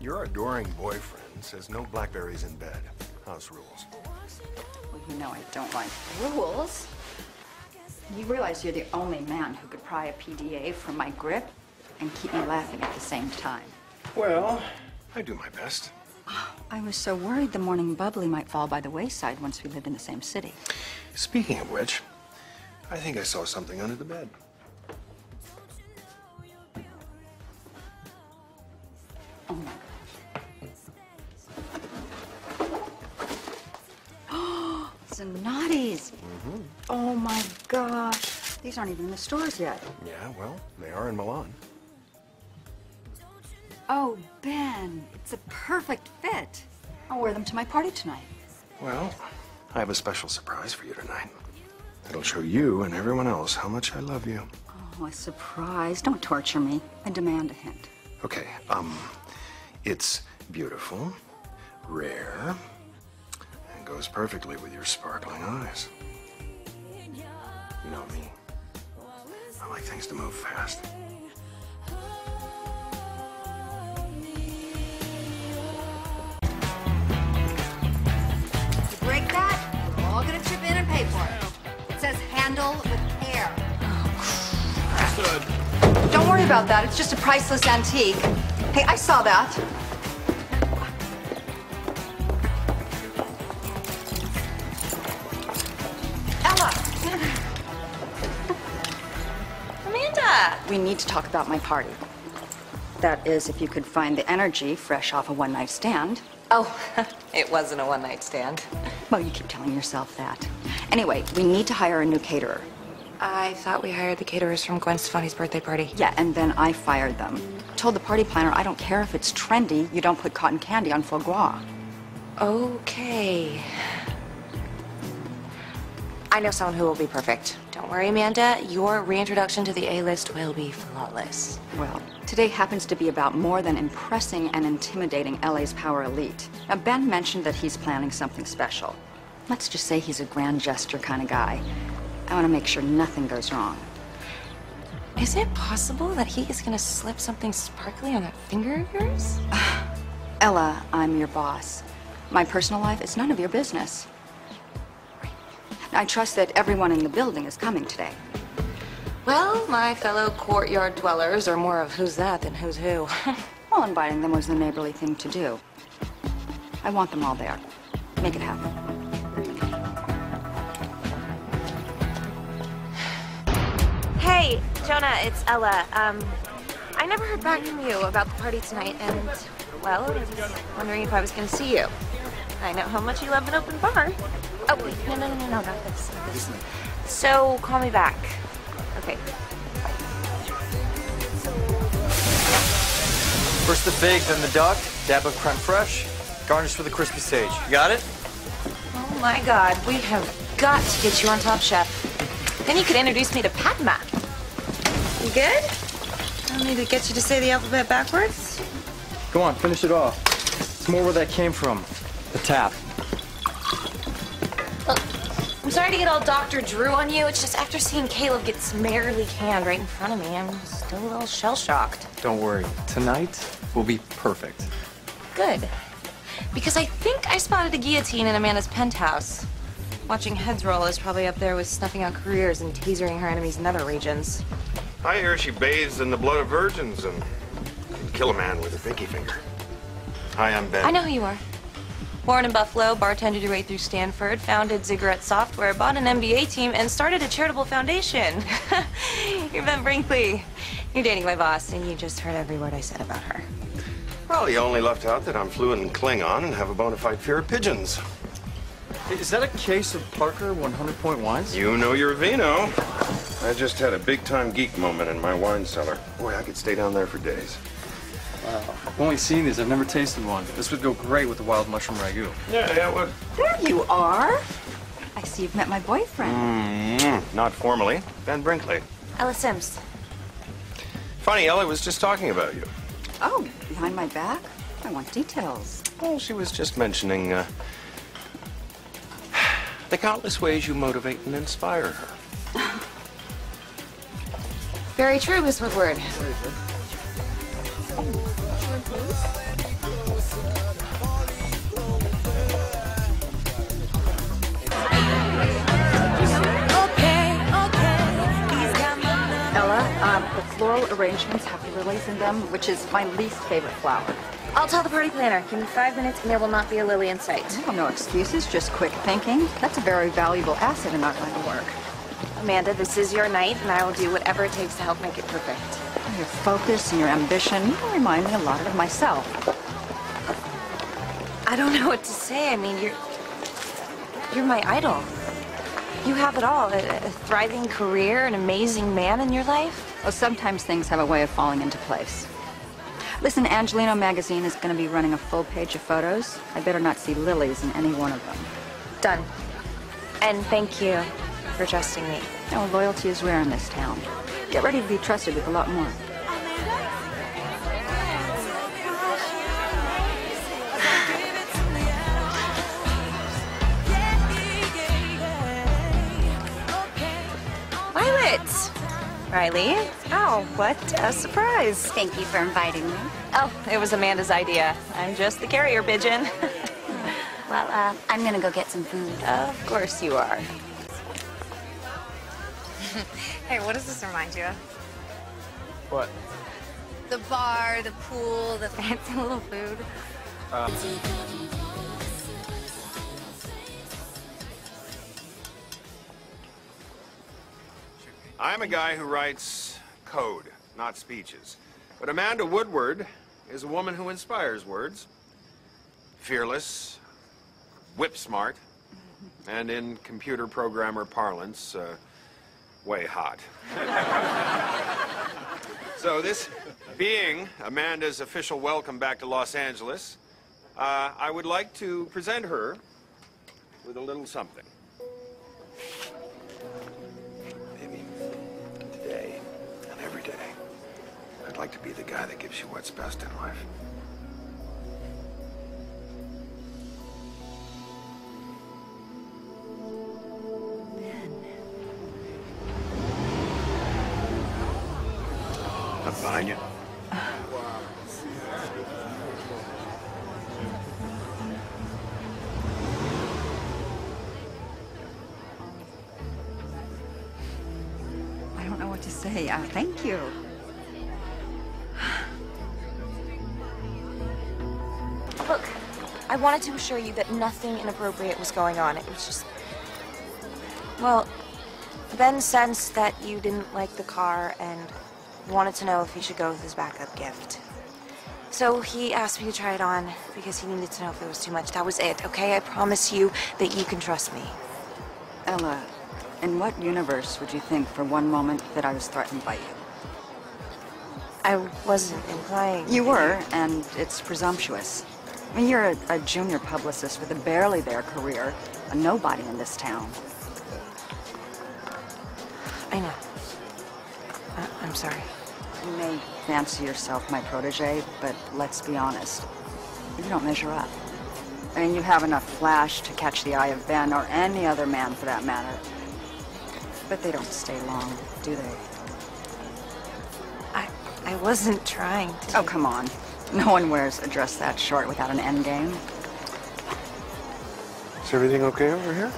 Your adoring boyfriend says no blackberries in bed. House rules. Well, you know I don't like rules. You realize you're the only man who could pry a PDA from my grip and keep me laughing at the same time. Well, I do my best. I was so worried the morning bubbly might fall by the wayside once we lived in the same city. Speaking of which, I think I saw something under the bed. Oh my gosh. Zanotti's. Oh my gosh. These aren't even in the stores yet. Yeah, well, they are in Milan. Oh, Ben, it's a perfect fit. I'll wear them to my party tonight. Well, I have a special surprise for you tonight. It'll show you and everyone else how much I love you. Oh, a surprise. Don't torture me. I demand a hint. Okay, um, it's beautiful, rare, and goes perfectly with your sparkling eyes. You know me. I like things to move fast. You break that, we're all gonna chip in and pay for it. It says handle with care. Oh, Don't worry about that. It's just a priceless antique. Hey, I saw that. We need to talk about my party. That is, if you could find the energy fresh off a one night stand. Oh, it wasn't a one night stand. Well, you keep telling yourself that. Anyway, we need to hire a new caterer. I thought we hired the caterers from Gwen Stefani's birthday party. Yeah, and then I fired them. Told the party planner I don't care if it's trendy, you don't put cotton candy on foie gras. Okay. I know someone who will be perfect. Don't worry, Amanda. Your reintroduction to the A list will be flawless. Well, today happens to be about more than impressing and intimidating LA's power elite. Now, Ben mentioned that he's planning something special. Let's just say he's a grand gesture kind of guy. I want to make sure nothing goes wrong. Is it possible that he is gonna slip something sparkly on that finger of yours? Ella, I'm your boss. My personal life is none of your business. I trust that everyone in the building is coming today. Well, my fellow courtyard dwellers are more of who's that than who's who. Well, inviting them was the neighborly thing to do. I want them all there. Make it happen. Hey, Jonah, it's Ella. Um, I never heard back from you about the party tonight, and, well, I was wondering if I was going to see you. I know how much you love an open bar. Oh, wait, no, no, no, no, no, not this. this. So, call me back. Okay. First the fig, then the duck, dab of creme fraiche, garnish with a crispy sage. You got it? oh my god, we have got to get you on Top Chef. Then you could introduce me to Padma. You good? I need to get you to say the alphabet backwards. Go on, finish it off. It's more where that came from. The tap. I'm sorry to get all Dr. Drew on you. It's just after seeing Caleb get summarily canned right in front of me, I'm still a little shell shocked. Don't worry. Tonight will be perfect. Good. Because I think I spotted a guillotine in Amanda's penthouse. Watching heads roll is probably up there with snuffing out careers and tasering her enemies' in other regions. I hear she bathes in the blood of virgins and can kill a man with a pinky finger. Hi, I'm Ben. I know who you are. Born in Buffalo, bartended your way through Stanford, founded Ziggurat Software, bought an NBA team, and started a charitable foundation. You're Ben Brinkley. You're dating my boss, and you just heard every word I said about her. Well, you only left out that I'm fluent in Klingon and have a bona fide fear of pigeons. Is that a case of Parker 100 point wines? You know your vino. I just had a big time geek moment in my wine cellar. Boy, I could stay down there for days. Wow. I've only seen these. I've never tasted one. This would go great with the wild mushroom ragu. Yeah, yeah, what? There you are. I see you've met my boyfriend. Mm, not formally. Ben Brinkley. Ella Simms. Funny, Ella was just talking about you. Oh, behind my back? I want details. Well, she was just mentioning uh, the countless ways you motivate and inspire her. Very true, Miss Woodward. Ella, um, the floral arrangements have lilies in them, which is my least favorite flower. I'll tell the party planner. Give me five minutes and there will not be a lily in sight. Oh, no excuses, just quick thinking. That's a very valuable asset in our line of work. Amanda, this is your night and I will do whatever it takes to help make it perfect. Your focus and your ambition you remind me a lot of myself. I don't know what to say. I mean, you're you're my idol. You have it all. A, a thriving career, an amazing man in your life. Well, sometimes things have a way of falling into place. Listen, Angeleno magazine is going to be running a full page of photos. I better not see lilies in any one of them. Done. And thank you for trusting me. No, loyalty is rare in this town. Get ready to be trusted with a lot more. Riley? Oh, what a surprise. Thank you for inviting me. Oh, it was Amanda's idea. I'm just the carrier pigeon. Well, uh, I'm gonna go get some food. of course you are. Hey, what does this remind you of? What? The bar, the pool, the fancy little food. I'm a guy who writes code, not speeches. But Amanda Woodward is a woman who inspires words. Fearless, whip smart, and in computer programmer parlance, uh, way hot. so, this being Amanda's official welcome back to Los Angeles, uh, I would like to present her with a little something. Like to be the guy that gives you what's best in life. I'm behind you. I don't know what to say. Uh, thank you. I wanted to assure you that nothing inappropriate was going on. It was just. Well, Ben sensed that you didn't like the car and wanted to know if he should go with his backup gift. So he asked me to try it on because he needed to know if it was too much. That was it, okay? I promise you that you can trust me. Ella, in what universe would you think for one moment that I was threatened by you? I wasn't implying. You were, and it's presumptuous. I mean, you're a, a junior publicist with a barely there career, a nobody in this town. I know. I- I'm sorry. You may fancy yourself my protege, but let's be honest. You don't measure up. I mean, you have enough flash to catch the eye of Ben, or any other man for that matter. But they don't stay long, do they? I I wasn't trying to. Oh, come on. No one wears a dress that short without an end game. Is everything okay over here?